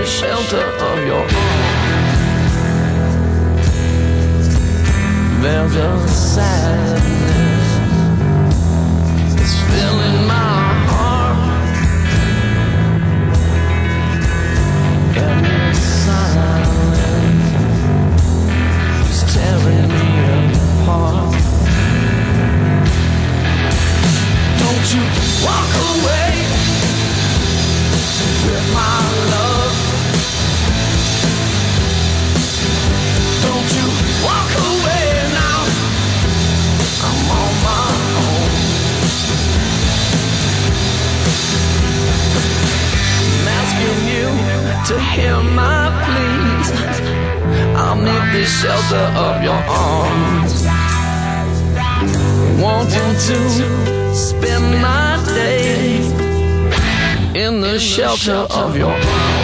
the shelter of your arms. There's a sadness. The shelter of your arms. Wanting to spend my day in the shelter of your arms.